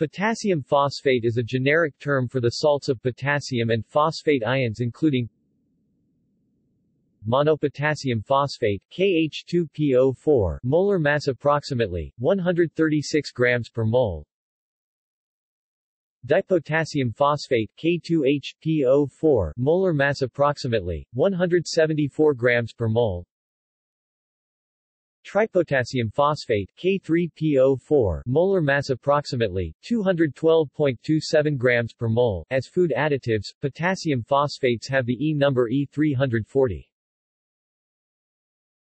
Potassium phosphate is a generic term for the salts of potassium and phosphate ions including monopotassium phosphate KH2PO4 molar mass approximately 136 grams per mole. Dipotassium phosphate K2HPO4 molar mass approximately 174 grams per mole Tripotassium phosphate K3PO4 molar mass approximately 212.27 grams per mole. As food additives, potassium phosphates have the E number E340.